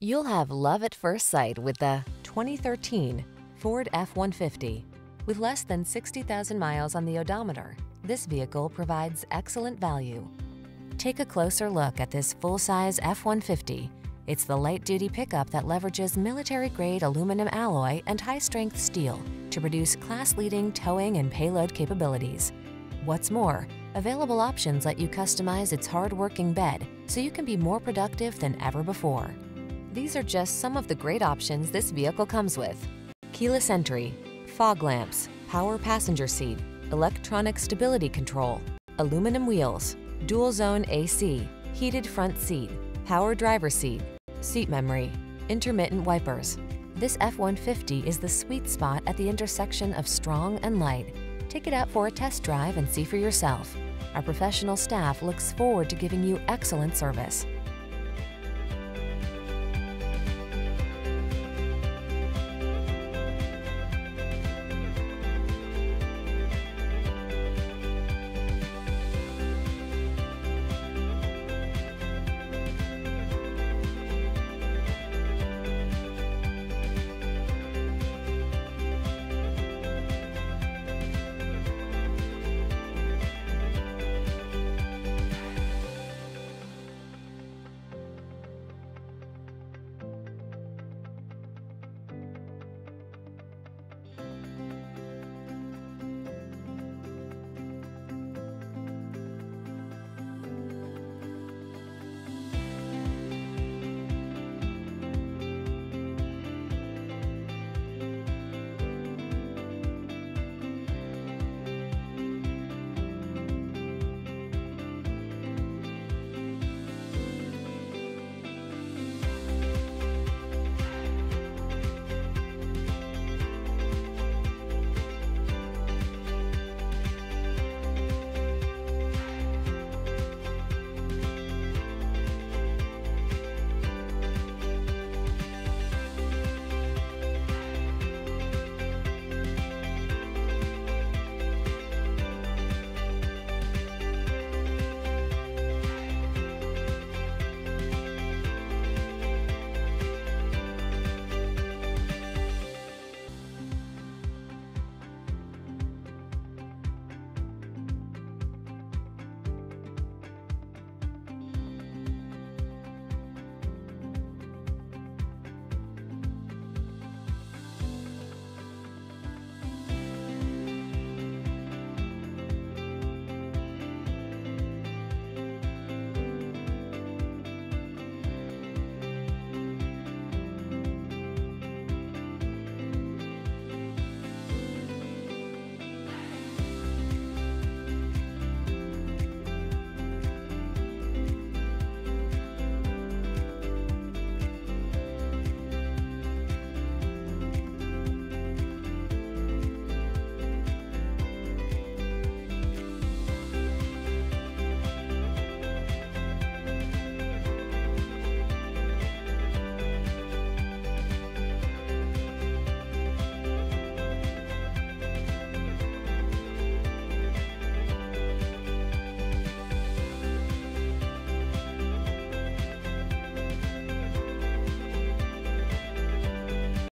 You'll have love at first sight with the 2013 Ford F-150. With less than 60,000 miles on the odometer, this vehicle provides excellent value. Take a closer look at this full-size F-150. It's the light-duty pickup that leverages military-grade aluminum alloy and high-strength steel to produce class-leading towing and payload capabilities. What's more, available options let you customize its hard-working bed so you can be more productive than ever before. These are just some of the great options this vehicle comes with. Keyless entry, fog lamps, power passenger seat, electronic stability control, aluminum wheels, dual zone AC, heated front seat, power driver seat, seat memory, intermittent wipers. This F-150 is the sweet spot at the intersection of strong and light. Take it out for a test drive and see for yourself. Our professional staff looks forward to giving you excellent service.